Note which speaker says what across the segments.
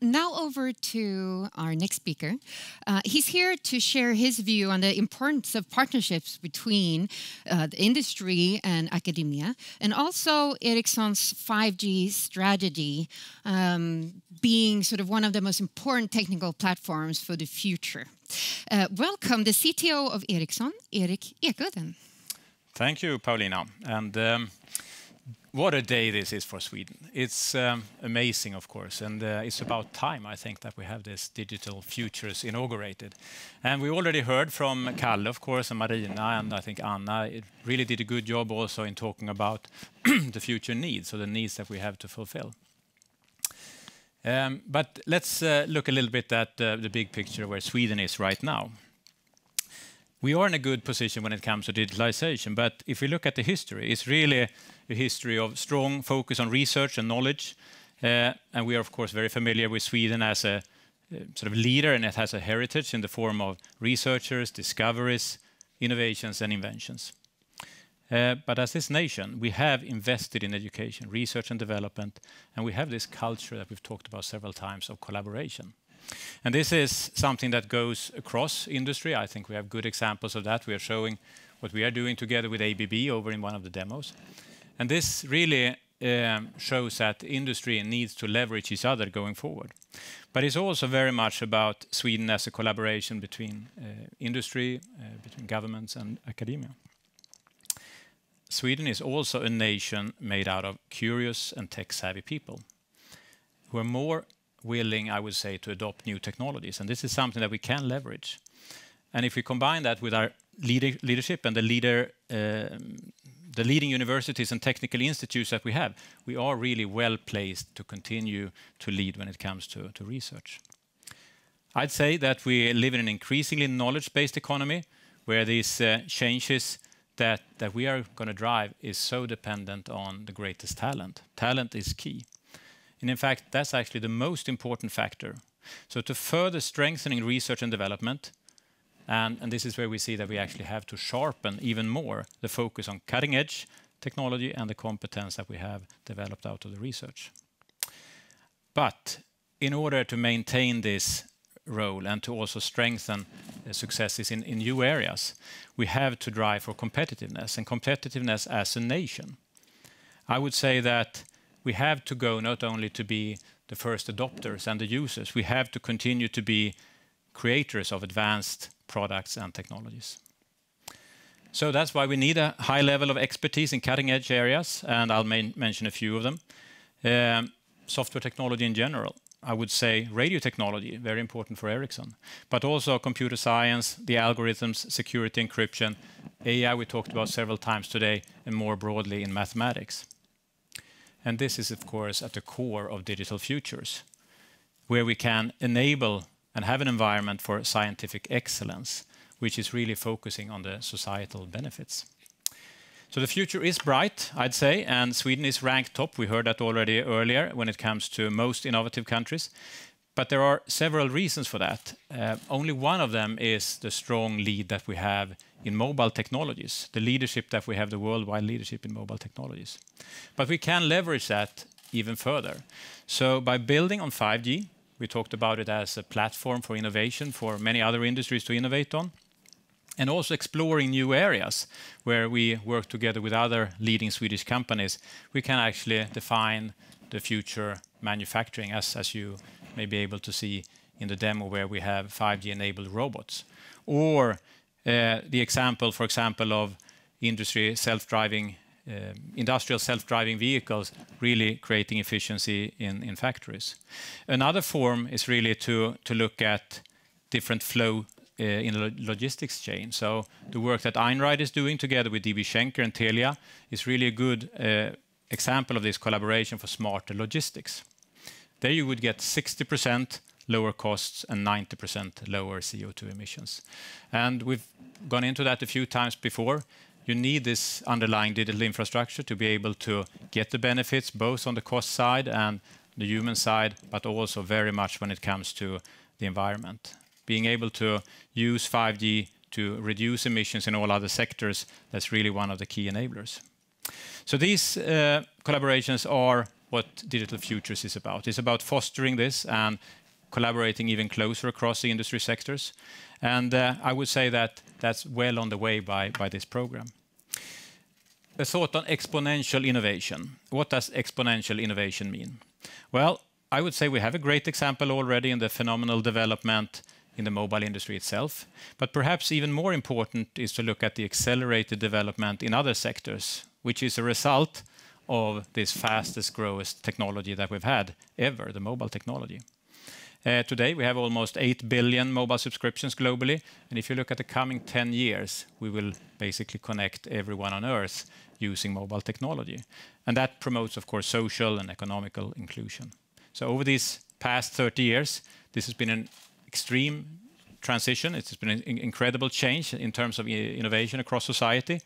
Speaker 1: now over to our next speaker. Uh, he's here to share his view on the importance of partnerships between uh, the industry and academia, and also Ericsson's 5G strategy um, being sort of one of the most important technical platforms for the future. Uh, welcome the CTO of Ericsson, Erik Ekudden.
Speaker 2: Thank you, Paulina. And um, what a day this is for Sweden. It's um, amazing, of course, and uh, it's about time, I think, that we have this Digital Futures inaugurated. And we already heard from Kalle, of course, and Marina, and I think Anna it really did a good job also in talking about the future needs, so the needs that we have to fulfill. Um, but let's uh, look a little bit at uh, the big picture where Sweden is right now. We are in a good position when it comes to digitalization, but if we look at the history, it's really a history of strong focus on research and knowledge. Uh, and we are, of course, very familiar with Sweden as a uh, sort of leader, and it has a heritage in the form of researchers, discoveries, innovations, and inventions. Uh, but as this nation, we have invested in education, research and development, and we have this culture that we've talked about several times of collaboration. And this is something that goes across industry. I think we have good examples of that. We are showing what we are doing together with ABB over in one of the demos. And this really um, shows that industry needs to leverage each other going forward. But it's also very much about Sweden as a collaboration between uh, industry, uh, between governments and academia. Sweden is also a nation made out of curious and tech-savvy people who are more willing, I would say, to adopt new technologies. And this is something that we can leverage. And if we combine that with our leader, leadership and the leader, um, the leading universities and technical institutes that we have, we are really well placed to continue to lead when it comes to, to research. I'd say that we live in an increasingly knowledge-based economy where these uh, changes that, that we are going to drive is so dependent on the greatest talent. Talent is key. And in fact, that's actually the most important factor. So to further strengthening research and development, and, this is where we see that we actually have to sharpen even more the focus on cutting edge technology and the competence that we have developed out of the research. But in order to maintain this role and to also strengthen uh, successes in, in new areas, we have to drive for competitiveness and competitiveness as a nation. I would say that we have to go not only to be the first adopters and the users, we have to continue to be creators of advanced products and technologies. So that's why we need a high level of expertise in cutting-edge areas, and I'll mention a few of them. Um, software technology in general. I would say radio technology, very important for Ericsson, but also computer science, the algorithms, security encryption, AI we talked about several times today, and more broadly in mathematics. And this is, of course, at the core of digital futures, where we can enable and have an environment for scientific excellence, which is really focusing on the societal benefits. So the future is bright, I'd say, and Sweden is ranked top. We heard that already earlier when it comes to most innovative countries. But there are several reasons for that. Uh, only one of them is the strong lead that we have in mobile technologies, the leadership that we have, the worldwide leadership in mobile technologies. But we can leverage that even further. So by building on 5G, we talked about it as a platform for innovation for many other industries to innovate on, and also exploring new areas where we work together with other leading Swedish companies, we can actually define the future manufacturing, as, as you may be able to see in the demo where we have 5G-enabled robots. Or the example, for example, of industry self-driving, uh, industrial self-driving vehicles really creating efficiency in, factories. Another form is really to, look at different flow uh, in the logistics chain. So the work that Einride is doing together with DB Schenker and Telia is really a good uh, example of this collaboration for smarter logistics. There you would get 60% lower costs and 90% lower CO2 emissions. And we've gone into that a few times before. You need this underlying digital infrastructure to be able to get the benefits, both on the cost side and the human side, but also very much when it comes to the environment. Being able to use 5G to reduce emissions in all other sectors, that's really one of the key enablers. So these uh, collaborations are what Digital Futures is about. It's about fostering this and collaborating even closer across the industry sectors. And uh, I would say that that's well on the way by this program. A thought on exponential innovation. What does exponential innovation mean? Well, I would say we have a great example already in the phenomenal development in the mobile industry itself. But perhaps even more important is to look at the accelerated development in other sectors, which is a result of this fastest growing technology that we've had ever, the mobile technology. Uh, today, we have almost 8 billion mobile subscriptions globally. And if you look at the coming 10 years, we will basically connect everyone on Earth using mobile technology. And that promotes, of course, social and economic inclusion. So over these past 30 years, this has been an extreme transition. It has been an incredible change in terms of innovation across society.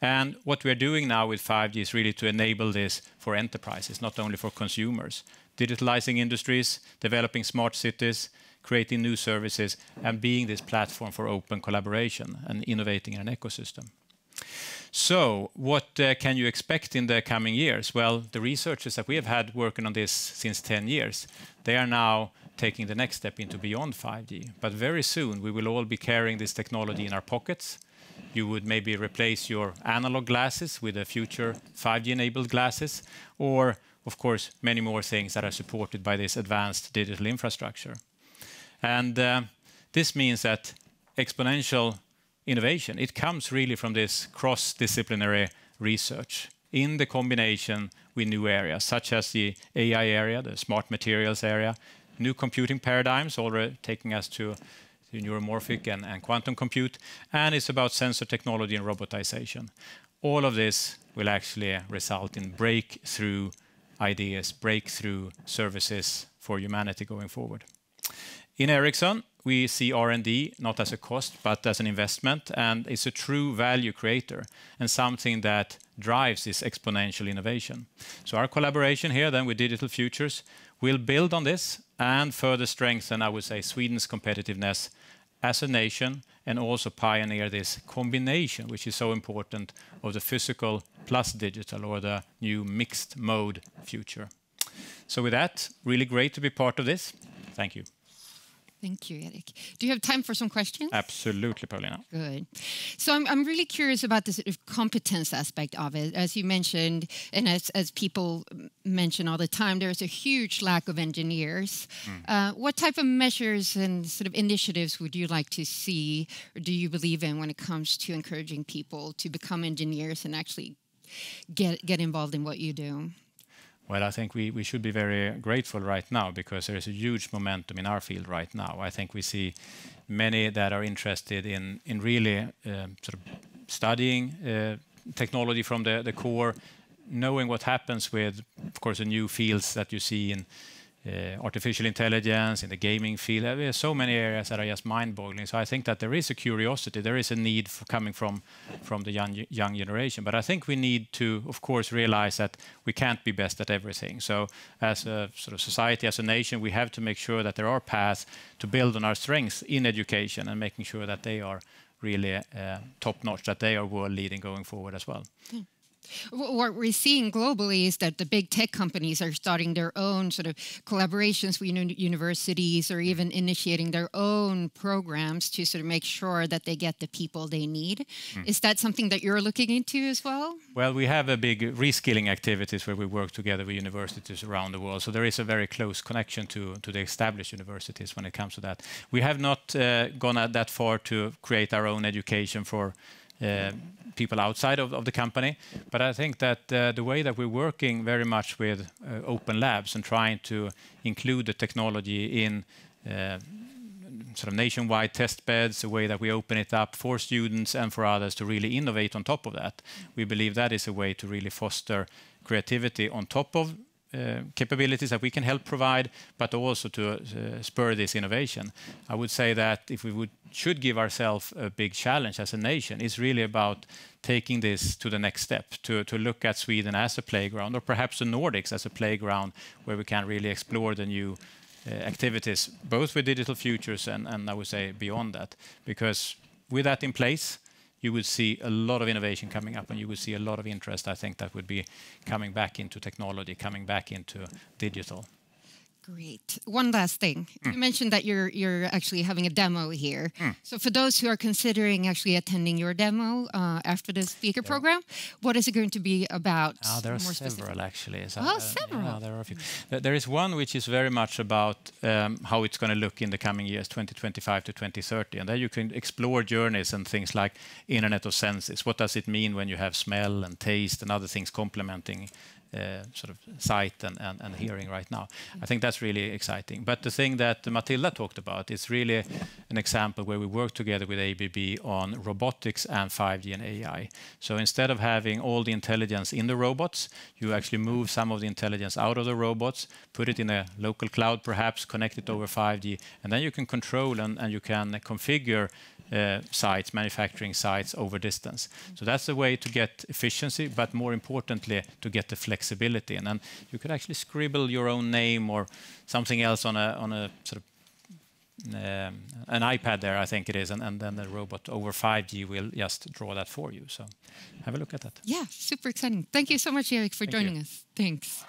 Speaker 2: And what we are doing now with 5G is really to enable this for enterprises, not only for consumers. Digitalizing industries, developing smart cities, creating new services, and being this platform for open collaboration and innovating in an ecosystem. So what uh, can you expect in the coming years? Well, the researchers that we have had working on this since 10 years, they are now taking the next step into beyond 5G. But very soon, we will all be carrying this technology in our pockets. You would maybe replace your analog glasses with the future 5G-enabled glasses, or, of course, many more things that are supported by this advanced digital infrastructure. And uh, this means that exponential innovation, it comes really from this cross-disciplinary research in the combination with new areas, such as the AI area, the smart materials area, new computing paradigms already taking us to neuromorphic and quantum compute. And it's about sensor technology and robotization. All of this will actually result in breakthrough ideas, breakthrough services for humanity going forward. In Ericsson, we see R&D not as a cost, but as an investment. And it's a true value creator and something that drives this exponential innovation. So our collaboration here then with Digital Futures will build on this and further strengthen, I would say, Sweden's competitiveness as a nation and also pioneer this combination, which is so important, of the physical plus digital or the new mixed mode future. So with that, really great to be part of this. Thank you.
Speaker 1: Thank you, Erik. Do you have time for some questions?
Speaker 2: Absolutely, Paulina.
Speaker 1: Good. So I'm I'm really curious about the sort of competence aspect of it. As you mentioned, and as people mention all the time, there is a huge lack of engineers. Hmm. Uh, what type of measures and sort of initiatives would you like to see or do you believe in when it comes to encouraging people to become engineers and actually get, get involved in what you do?
Speaker 2: Well, I think we should be very grateful right now because there is a huge momentum in our field right now. I think we see many that are interested in really um, sort of studying uh, technology from the core, knowing what happens with, of course, the new fields that you see in Uh, artificial intelligence, in the gaming field. There are so many areas that are just mind-boggling. So I think that there is a curiosity. There is a need coming from from the young generation. But I think we need to, of course, realize that we can't be best at everything. So as a sort of society, as a nation, we have to make sure that there are paths to build on our strengths in education and making sure that they are really uh, top-notch, that they are world-leading going forward as well.
Speaker 1: What we're seeing globally is that the big tech companies are starting their own sort of collaborations with universities or even initiating their own programs to sort of make sure that they get the people they need. Hmm. Is that something that you're looking into as well?
Speaker 2: Well, we have a big reskilling activities where we work together with universities around the world. So there is a very close connection to to the established universities when it comes to that. We have not uh, gone that far to create our own education for Uh, people outside of the company. But I think that uh, the way that we're working very much with uh, open labs and trying to include the technology in sort of nationwide test beds, the way that we open it up for students and for others to really innovate on top of that, we believe that is a way to really foster creativity on top of Uh, capabilities that we can help provide, but also to uh, spur this innovation. I would say that if we would, should give ourselves a big challenge as a nation, it's really about taking this to the next step, to to look at Sweden as a playground or perhaps the Nordics as a playground where we can really explore the new uh, activities, both with Digital Futures and, and, I would say, beyond that. Because with that in place, you would see a lot of innovation coming up, and you would see a lot of interest, I think, that would be coming back into technology, coming back into digital.
Speaker 1: Great. One last thing. Mm. You mentioned that you're you're actually having a demo here. Mm. So for those who are considering actually attending your demo uh, after the speaker yeah. program, what is it going to be about?
Speaker 2: Oh, there are several actually.
Speaker 1: So, oh, uh, several.
Speaker 2: Yeah, there are a few. There is one which is very much about um, how it's going to look in the coming years, 2025 to 2030, and there you can explore journeys and things like Internet of Senses. What does it mean when you have smell and taste and other things complementing Uh, sort of sight and, and, and, hearing right now. I think that's really exciting. But the thing that Matilda talked about is really an example where we work together with ABB on robotics and 5G and AI. So instead of having all the intelligence in the robots, you actually move some of the intelligence out of the robots, put it in a local cloud perhaps, connect it over 5G, and then you can control and, you can configure uh, sites, manufacturing sites over distance. So that's a way to get efficiency, but more importantly, to get the flexibility. And then you could actually scribble your own name or something else on a on a sort of Um, an iPad there, I think it is, and, and then the robot over 5G will just draw that for you. So have a look at that.
Speaker 1: Yeah, super exciting. Thank you so much, Erik, for
Speaker 2: Thank
Speaker 1: joining
Speaker 2: you.
Speaker 1: us. Thanks.